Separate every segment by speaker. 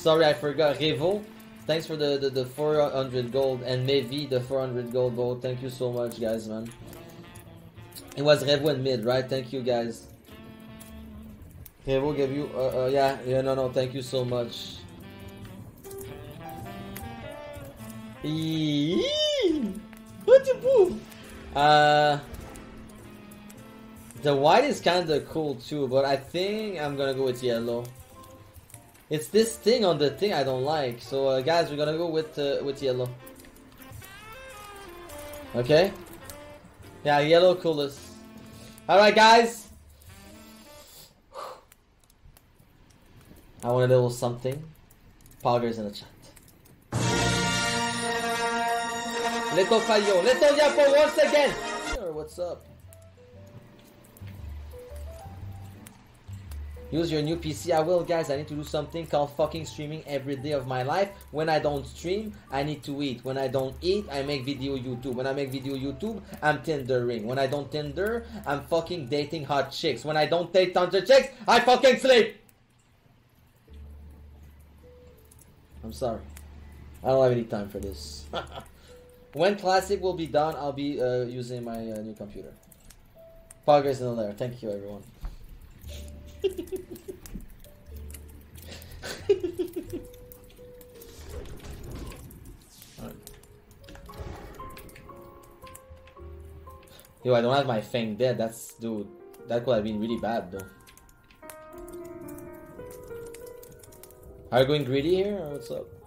Speaker 1: Sorry, I forgot. Revo, thanks for the, the, the 400 gold. And Mevi, the 400 gold vote. Thank you so much, guys, man. It was Revo and mid, right? Thank you, guys. Revo gave you... Uh, uh, yeah, yeah, no, no. Thank you so much. What the boo? Uh... The white is kinda cool too, but I think I'm gonna go with yellow. It's this thing on the thing I don't like. So uh, guys, we're gonna go with uh, with yellow. Okay. Yeah, yellow coolest. All right, guys. I want a little something. Poggers in the chat. Little Fayo, Little Yapo once again. What's up? Use your new PC. I will, guys. I need to do something called fucking streaming every day of my life. When I don't stream, I need to eat. When I don't eat, I make video YouTube. When I make video YouTube, I'm Tindering. When I don't Tinder, I'm fucking dating hot chicks. When I don't date tons of chicks, I fucking sleep. I'm sorry. I don't have any time for this. when Classic will be done, I'll be uh, using my uh, new computer. Progress in the lair. Thank you, everyone. Yo, I don't have my Fang dead. That's dude. That could have been really bad though. Are you going greedy here or what's up?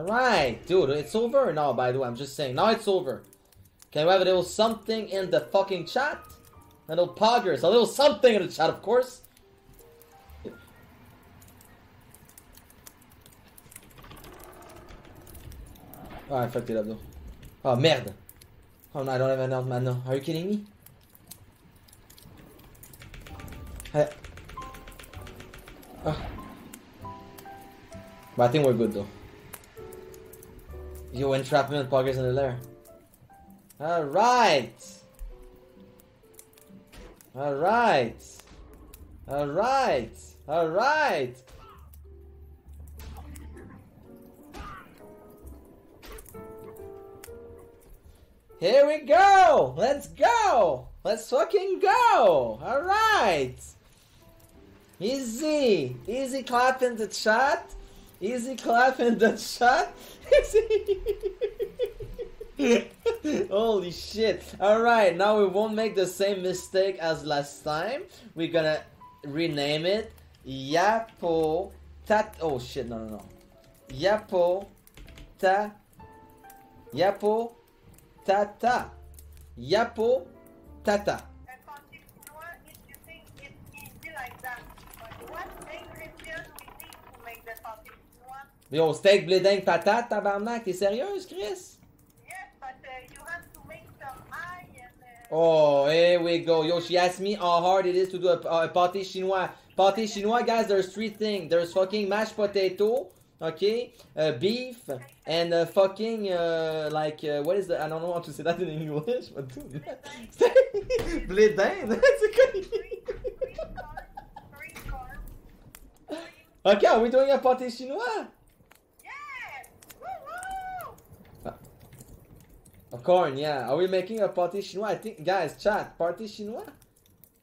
Speaker 1: Alright, dude, it's over now, by the way. I'm just saying. Now it's over. Can we have a little something in the fucking chat? A little poggers, a little something in the chat, of course. Oh, I fucked it up though. Oh, merde. Oh no, I don't have enough mana. Are you kidding me? I... Ah. But I think we're good though. You entrapment poggers in the lair. Alright! Alright! Alright! Alright! Here we go! Let's go! Let's fucking go! Alright! Easy! Easy clap in the chat! Easy clap in the chat! Holy shit! Alright, now we won't make the same mistake as last time. We're gonna rename it Yapo Tat. Oh shit, no, no, no. Yapo Ta. Yapo Tata. Yapo Tata. Yo, steak, bledin, patate, tabarnak, t'es sérieuse, Chris? Oh, here we go. Yo, she asked me how hard it is to do a, a pâté chinois. Pâté chinois, guys, there's three things. There's fucking mashed potato, okay, uh, beef, and uh, fucking, uh, like, uh, what is the, I don't know how to say that in English, but dude, bledin, that's Okay, are we doing a pâté chinois? Yeah! Woohoo! A corn, yeah. Are we making a pâté chinois? I think, guys, chat, pâté chinois?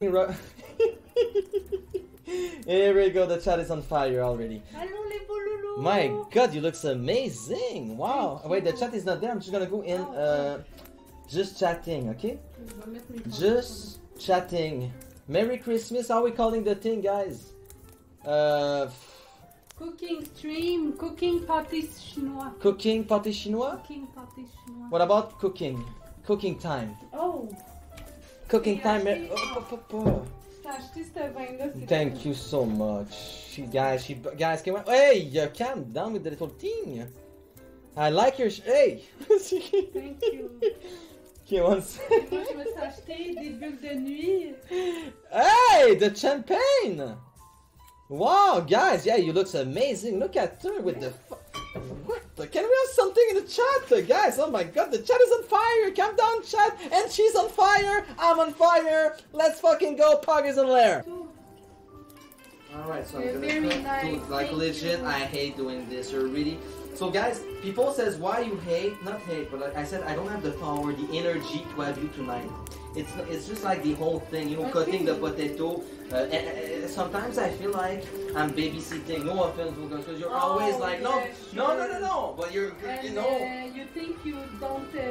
Speaker 1: Here we go, the chat is on fire already.
Speaker 2: Hello les bololo.
Speaker 1: My god, you looks amazing! Wow! Wait, the chat is not there. I'm just gonna go in, uh, just chatting, okay?
Speaker 2: Je vais mettre mes
Speaker 1: Just chatting. Merry Christmas, how are we calling the thing, guys? Uh,
Speaker 2: Cooking stream, cooking pâté chinois.
Speaker 1: cooking pâté chinois?
Speaker 2: Cooking pâté chinois.
Speaker 1: What about cooking? Cooking time.
Speaker 2: Oh,
Speaker 1: Cooking time.
Speaker 2: acheté-
Speaker 1: Oh, oh, oh, Thank you so much. She, guys, she, guys, can we, hey, uh, calm down with the little thing. I like your, sh- hey.
Speaker 2: Thank you.
Speaker 1: okay, one
Speaker 2: Moi,
Speaker 1: second.
Speaker 2: je me suis acheté des bulles de nuit.
Speaker 1: Hey, the champagne. Wow, guys, yeah, you looks amazing. Look at her with the, fu- what Can we have something in the chat, uh, guys? Oh my god, the chat is on fire! Calm down, chat! And she's on fire! I'm on fire! Let's fucking go! Pog is in there! Alright, so
Speaker 2: You're
Speaker 1: I'm gonna
Speaker 2: very
Speaker 1: put-
Speaker 2: nice,
Speaker 1: dude, like
Speaker 2: thank
Speaker 1: legit,
Speaker 2: you.
Speaker 1: I hate doing this. You're really so guys, people says why you hate, not hate, but like I said I don't have the power, the energy to have you tonight. It's it's just like the whole thing, you know, cutting the potato. Uh, and, and sometimes I feel like I'm babysitting. No offense, because you're always
Speaker 2: Oh,
Speaker 1: like, no,
Speaker 2: yeah,
Speaker 1: no, no, no, no. But you're,
Speaker 2: And
Speaker 1: you know,
Speaker 2: uh, you think you don't uh,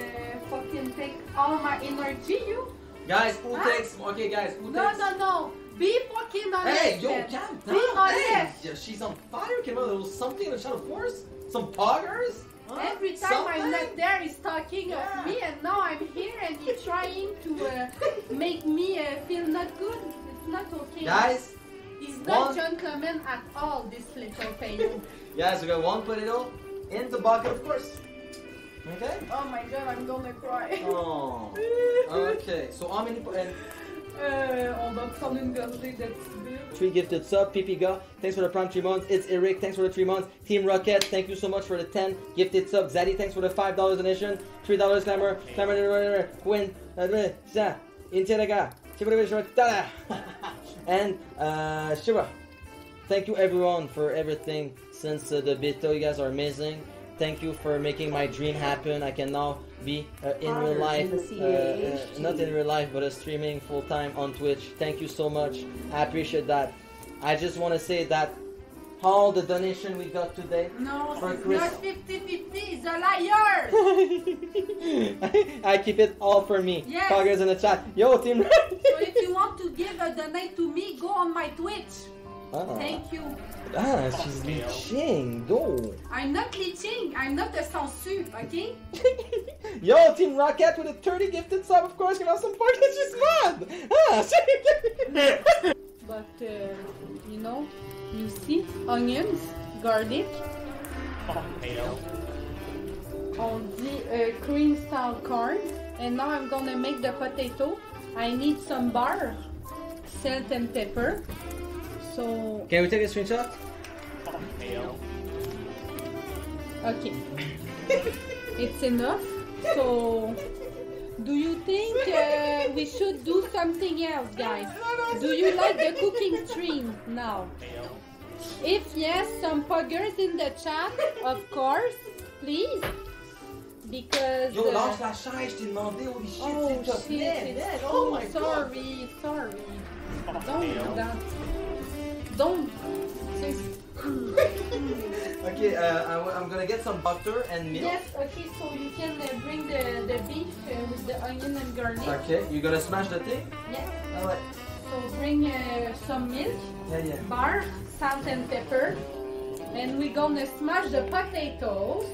Speaker 2: fucking take all my energy, you?
Speaker 1: guys, who
Speaker 2: Huh?
Speaker 1: takes? Okay, guys, who
Speaker 2: No,
Speaker 1: takes?
Speaker 2: no, no. Be fucking honest.
Speaker 1: Hey, yo,
Speaker 2: then.
Speaker 1: calm
Speaker 2: Be
Speaker 1: down. Hey,
Speaker 2: honest.
Speaker 1: yeah, she's on fire. Came out a little something in the shadow force. Some poggers. Huh?
Speaker 2: Every time I'm not there, he's talking
Speaker 1: Yeah.
Speaker 2: of me, and now I'm here, and he's trying to uh, make me uh, feel not good. It's not okay.
Speaker 1: Guys,
Speaker 2: he's not
Speaker 1: one-
Speaker 2: gentleman at all. This little fellow.
Speaker 1: guys, we got one potato in the bucket, of course. Okay.
Speaker 2: oh my god, I'm gonna cry.
Speaker 1: Oh. Okay. So how many? po- And
Speaker 2: de
Speaker 1: three gifted sub. Pipiga, thanks for the prime three months. It's Eric, thanks for the three months. Team Rocket, thank you so much for the ten gifted sub. Zaddy, thanks for the five dollars donation. Three dollars clamor. Clamor. Quinn. Za. Interaga. And uh, Shiva. Thank you everyone for everything since uh, the beta. You guys are amazing. Thank you for making my dream happen. I can now be uh, in real life, uh, uh, not in real life, but uh, streaming full time on Twitch. Thank you so much. I appreciate that. I just want to say that all the donation we got today.
Speaker 2: No,
Speaker 1: For
Speaker 2: it's
Speaker 1: Chris.
Speaker 2: not 50-50. He's a liar.
Speaker 1: I keep it all for me.
Speaker 2: Yes.
Speaker 1: Poggers in the chat. Yo, team.
Speaker 2: so if you want to give a donate to me, go on my Twitch.
Speaker 1: Ah,
Speaker 2: Thank you.
Speaker 1: ah, she's leeching. Go.
Speaker 2: I'm not leeching. I'm not a sensu, okay?
Speaker 1: Yo, Team Rocket with a 30 gifted sub, of course, can have some pockets. She's mad. Ah,
Speaker 2: But, uh, you know, you see, onions, garlic, on the uh, cream style corn. And now I'm gonna make the potato. I need some bar, salt and pepper. So,
Speaker 1: Can we take a screenshot?
Speaker 2: okay. it's enough. So, do you think uh, we should do something else, guys? Do you like the cooking stream now? If yes, some poggers in the chat, of course, please. Because.
Speaker 1: Yo,
Speaker 2: uh,
Speaker 1: lâche la chaise, je t'ai demandé, holy shit,
Speaker 2: oh
Speaker 1: s'il te
Speaker 2: shit,
Speaker 1: plaît.
Speaker 2: it's
Speaker 1: man.
Speaker 2: so
Speaker 1: Oh my god.
Speaker 2: sorry, sorry. Don't do that. Don't.
Speaker 1: Okay, uh, I, am gonna get some butter and milk.
Speaker 2: Yes, okay, so you can uh, bring the, the beef uh, with the onion and garlic.
Speaker 1: Okay, you gonna smash the thing?
Speaker 2: Yes.
Speaker 1: Alright.
Speaker 2: So bring uh, some milk,
Speaker 1: Yeah, yeah.
Speaker 2: bar, salt and pepper, and we're gonna smash the potatoes.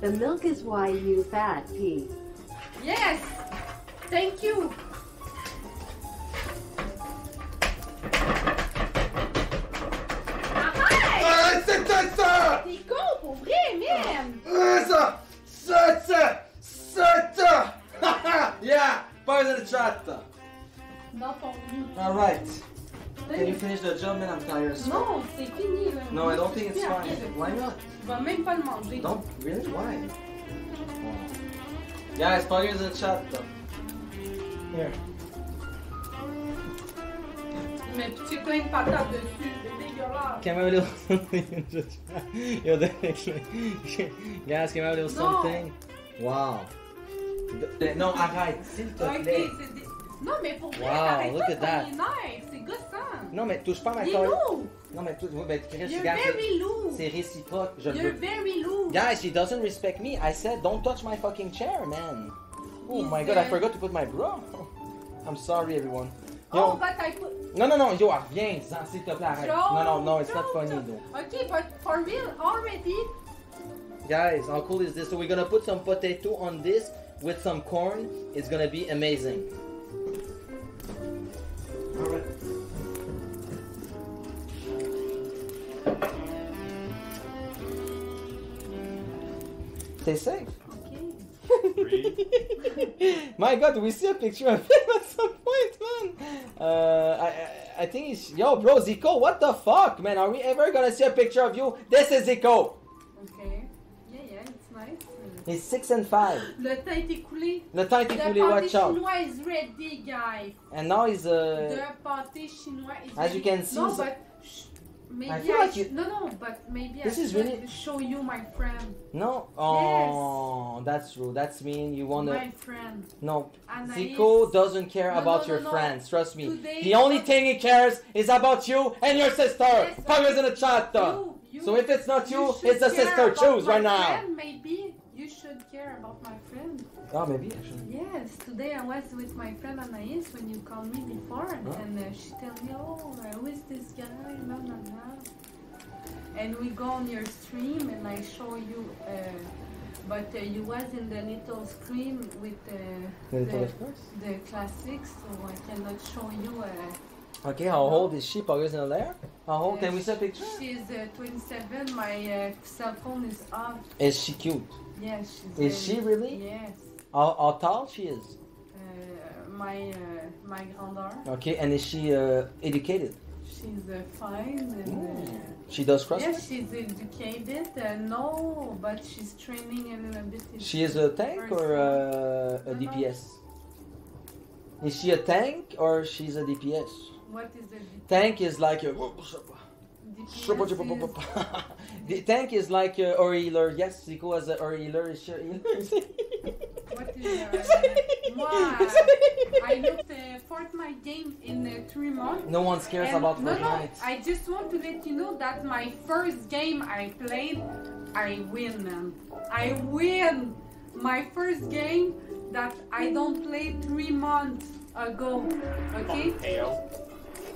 Speaker 3: The milk is why you fat, P.
Speaker 2: Yes! Thank you! Dans ton lit.
Speaker 1: Alright. Can you finish the job, man? I'm tired. as fuck.
Speaker 2: Non, c'est fini là.
Speaker 1: No, I don't think it's fine. Why not?
Speaker 2: Je vais même pas le manger.
Speaker 1: Don't really? Why? Guys, poggers in the chat. though. Here.
Speaker 2: Mais tu sais plein de patates dessus, c'est dégueulasse.
Speaker 1: Can we something? Yo, the- guys, can we do something? Wow. D- No, arrête, s'il te
Speaker 2: Ok,
Speaker 1: plaît.
Speaker 2: c'est dé... Non, mais pour vrai,
Speaker 1: Wow,
Speaker 2: arrête
Speaker 1: look at that.
Speaker 2: nerf, c'est gossant.
Speaker 1: Non, mais touche pas ma
Speaker 2: Il est
Speaker 1: colle.
Speaker 2: lourd.
Speaker 1: Non, mais. Oui, ben, Chris,
Speaker 2: You're
Speaker 1: regarde, c'est-
Speaker 2: very lourd.
Speaker 1: c'est réciproque. Je le
Speaker 2: You're
Speaker 1: veux.
Speaker 2: very lourd.
Speaker 1: Guys, he doesn't respect me. I said, don't touch my fucking chair, man. Oh my god, I forgot to put my bra. I'm sorry, everyone.
Speaker 2: Oh,
Speaker 1: Yo,
Speaker 2: but I put...
Speaker 1: non, non, non, yo, ah, reviens, Zan, s'il te plaît, arrête. No, no, no, it's not funny, though.
Speaker 2: Okay, but for real, already,
Speaker 1: Guys, how cool is this? So we're gonna put some potato on this with some corn. It's gonna be amazing. Stay safe.
Speaker 2: Okay.
Speaker 1: My God, we see a picture of him at some point, man? Uh, I, I, I think he's yo, bro, Zico. What the fuck, man? Are we ever gonna see a picture of you? This is Zico.
Speaker 2: Okay. Yeah, yeah, it's nice.
Speaker 1: He's six and five.
Speaker 2: Le temps est écoulé.
Speaker 1: Le temps est
Speaker 2: Le
Speaker 1: écoulé, watch out.
Speaker 2: The chinois is ready, guys.
Speaker 1: And now he's uh.
Speaker 2: The pâté chinois is
Speaker 1: As
Speaker 2: ready.
Speaker 1: you can see,
Speaker 2: No, but sh- maybe
Speaker 1: I
Speaker 2: I,
Speaker 1: like you-
Speaker 2: No, no, but maybe
Speaker 1: This
Speaker 2: I
Speaker 1: is really-
Speaker 2: show you my friend.
Speaker 1: No. Oh, that's true. That's mean. You wanna.
Speaker 2: My friend.
Speaker 1: No.
Speaker 2: Anaïs.
Speaker 1: Zico doesn't care
Speaker 2: No,
Speaker 1: about
Speaker 2: no,
Speaker 1: your
Speaker 2: no,
Speaker 1: friends. Trust me.
Speaker 2: Today-
Speaker 1: The only thing he cares is about you and your sister.
Speaker 2: Yes,
Speaker 1: Poggers in the chat.
Speaker 2: You, you,
Speaker 1: So if it's not you,
Speaker 2: should
Speaker 1: it's the sister. Choose right now.
Speaker 2: Friend, maybe you should care about my.
Speaker 1: Oh, maybe actually.
Speaker 2: Yes, today I was with my friend Anaïs when you called me before,
Speaker 1: Oh.
Speaker 2: and uh, she told me, "Oh, uh, who is this guy?" Blah blah blah. And we go on your stream, and I show you. Uh, but uh, you was in the little screen with uh,
Speaker 1: The
Speaker 2: the, the classics, so I cannot show you. Uh,
Speaker 1: Okay, how old is she? In there. How old? Can we see a picture?
Speaker 2: She's uh, 27. My uh, cell phone is off.
Speaker 1: Is she cute?
Speaker 2: Yes, she's.
Speaker 1: Is she really?
Speaker 2: Yes.
Speaker 1: How, how tall she is?
Speaker 2: Uh, my uh, my grandeur.
Speaker 1: Okay, and is she uh, educated?
Speaker 2: She's uh, fine and. Uh,
Speaker 1: She does CrossFit.
Speaker 2: Yes, she's educated. Uh, no, but she's training a little bit.
Speaker 1: She is a tank or uh, a
Speaker 2: No, no.
Speaker 1: DPS? Is she a tank or she's a DPS?
Speaker 2: What is the
Speaker 1: Tank is like a.
Speaker 2: DPS is-
Speaker 1: the tank is like a or healer. Yes, Zico has a or healer. Is she a healer?
Speaker 2: What is uh, Moi, I looked uh, Fortnite game in uh, three months.
Speaker 1: No one cares
Speaker 2: and-
Speaker 1: about
Speaker 2: no, no, I just want to let you know that my first game I played, I win, man. I win. My first game that I don't play three months ago. Okay,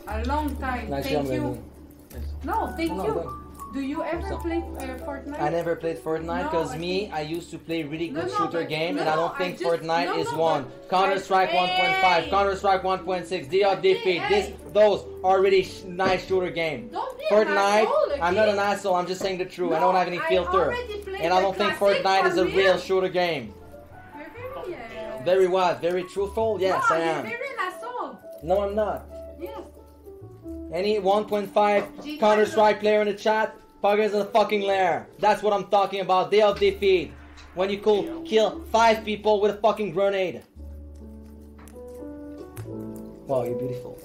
Speaker 2: a long time.
Speaker 1: Actually,
Speaker 2: Thank you.
Speaker 1: gonna-
Speaker 2: No, thank
Speaker 1: No,
Speaker 2: you.
Speaker 1: No,
Speaker 2: Do you ever
Speaker 1: So-
Speaker 2: play uh, Fortnite?
Speaker 1: I never played Fortnite because
Speaker 2: I
Speaker 1: me, I used to play really good
Speaker 2: no,
Speaker 1: shooter
Speaker 2: but-
Speaker 1: game,
Speaker 2: no,
Speaker 1: and I don't
Speaker 2: I
Speaker 1: think
Speaker 2: just-
Speaker 1: Fortnite
Speaker 2: no,
Speaker 1: is
Speaker 2: no,
Speaker 1: one. Counter Strike 1.5, Counter Strike 1.6, DL
Speaker 2: Okay,
Speaker 1: Defeat. This, those are really sh- nice shooter game.
Speaker 2: Don't be
Speaker 1: Fortnite,
Speaker 2: asshole,
Speaker 1: I'm not an asshole. I'm just saying the truth. I don't have any filter, and I don't think Fortnite is a real shooter game.
Speaker 2: Very, uh,
Speaker 1: Very what? Very truthful? Yes,
Speaker 2: no,
Speaker 1: I
Speaker 2: you're
Speaker 1: am.
Speaker 2: very an asshole.
Speaker 1: No, I'm not.
Speaker 2: Yes.
Speaker 1: Any 1.5 Counter Strike player in the chat, Poggers in the fucking lair. That's what I'm talking about. Day of defeat. When you could kill five people with a fucking grenade. Wow, you're beautiful.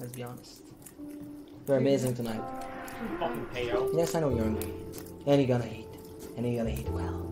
Speaker 1: Let's be honest. You're amazing tonight. Yes, I know you're hungry. And you're gonna eat. And you're gonna eat well.